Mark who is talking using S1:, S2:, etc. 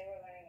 S1: they were like,